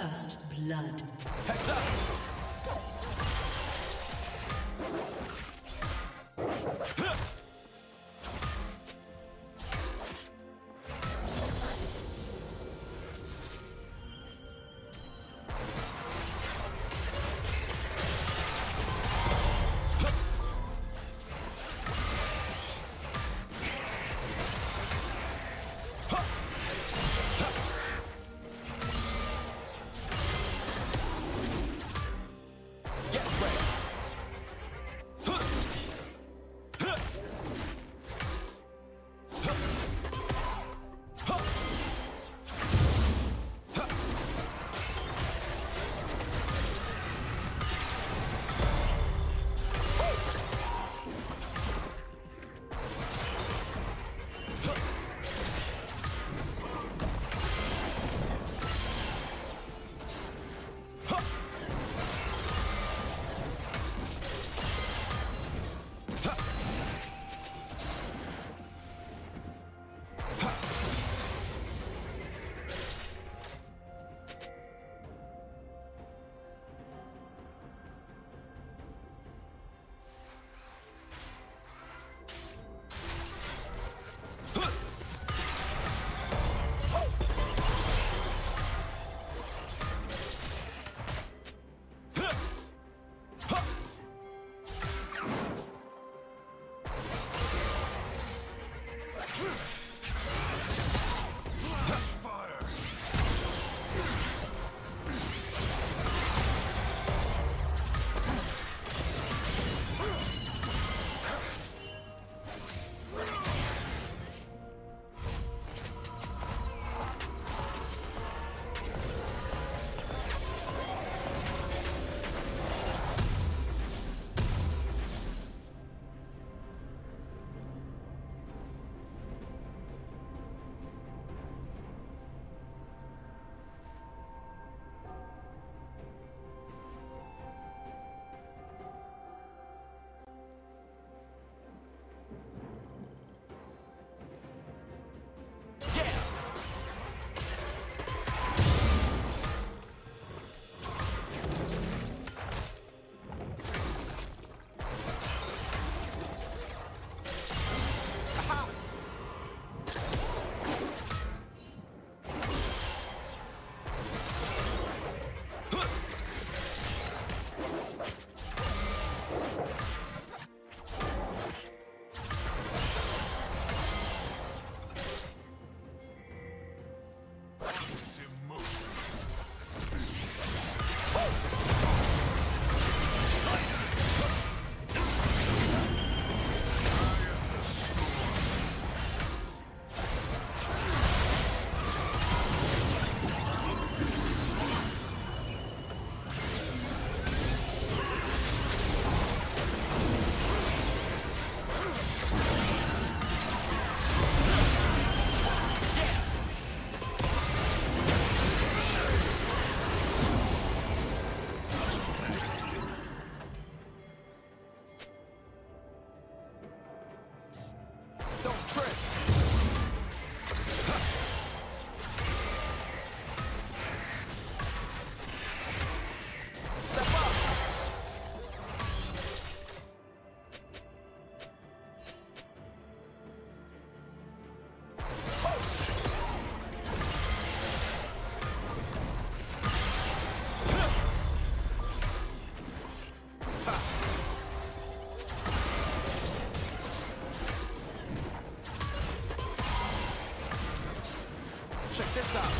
First blood. Heads up! Check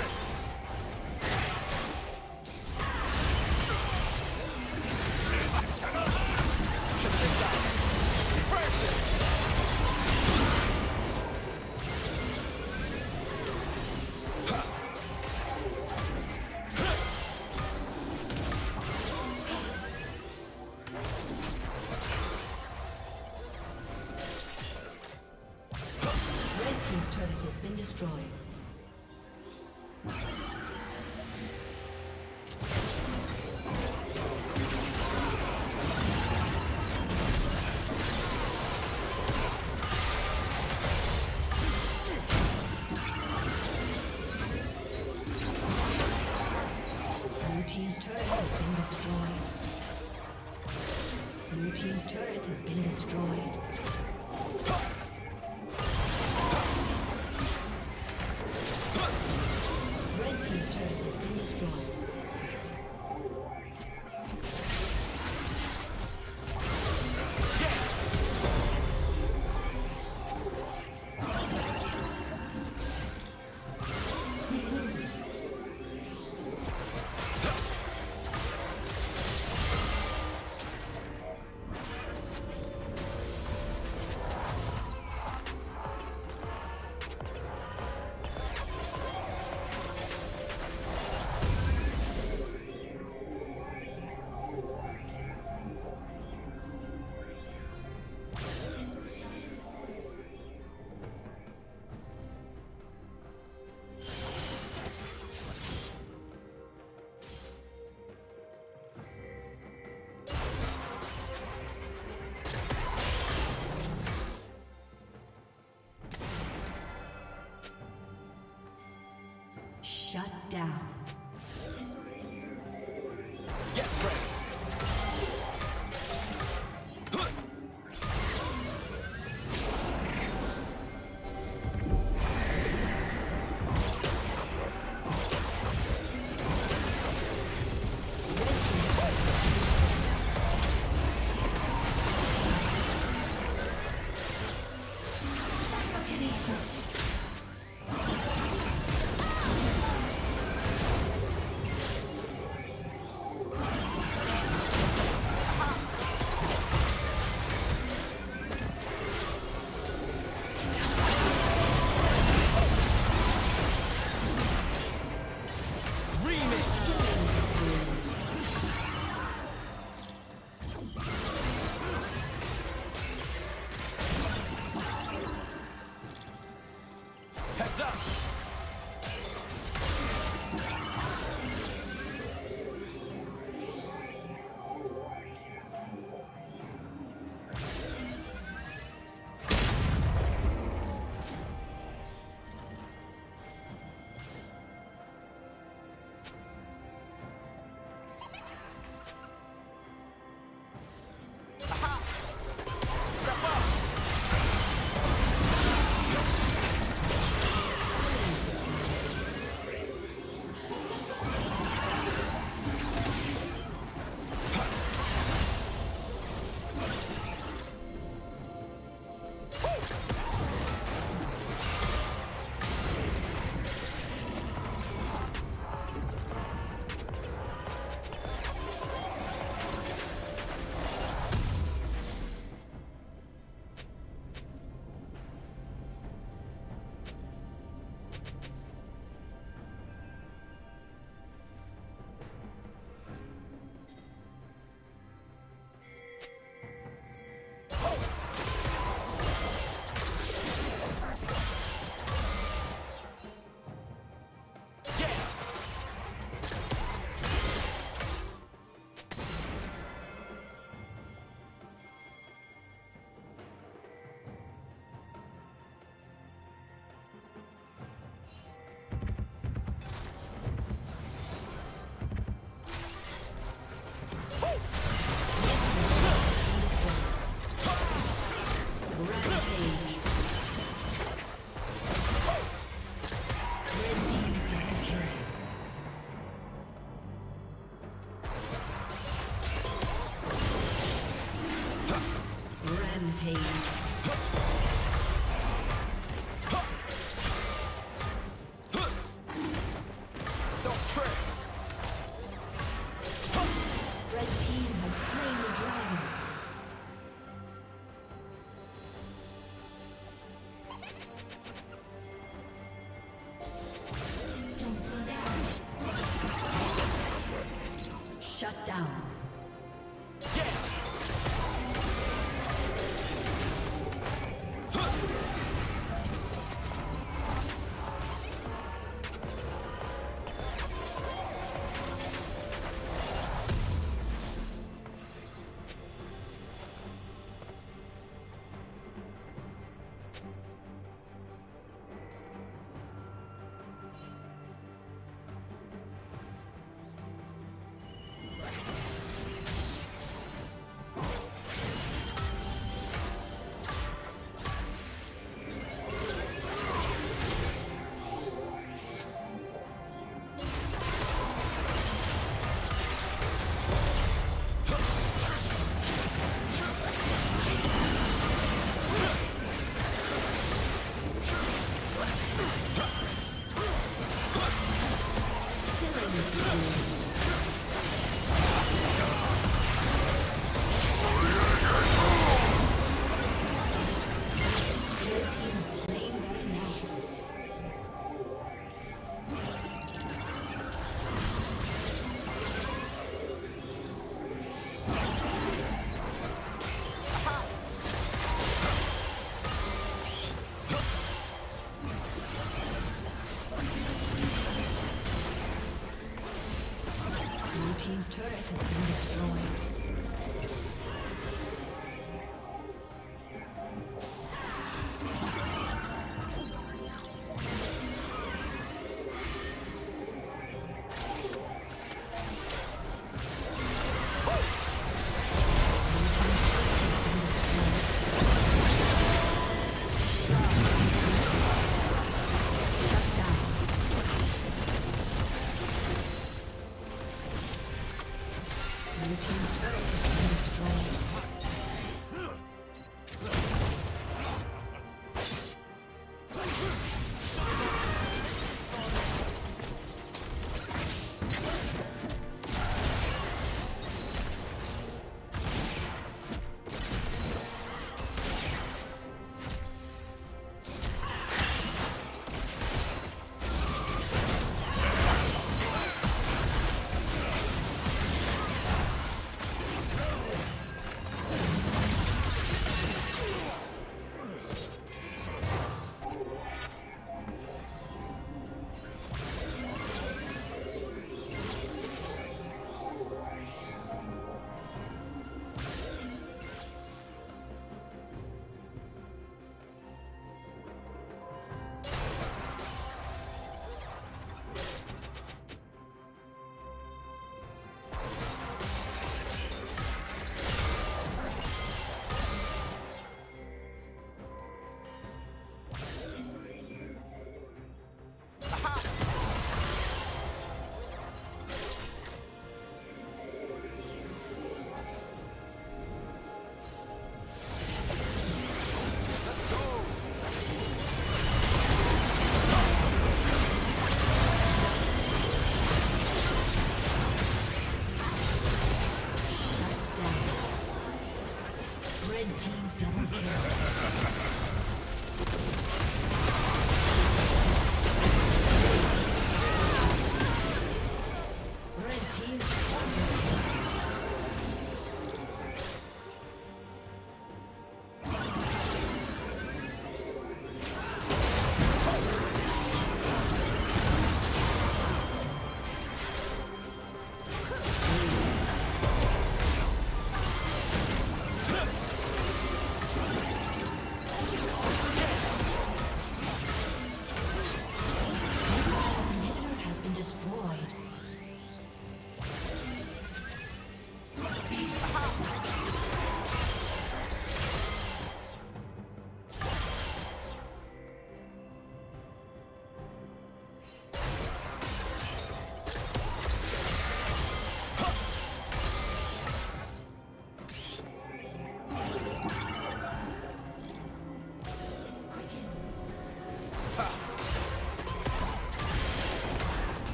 Shut down.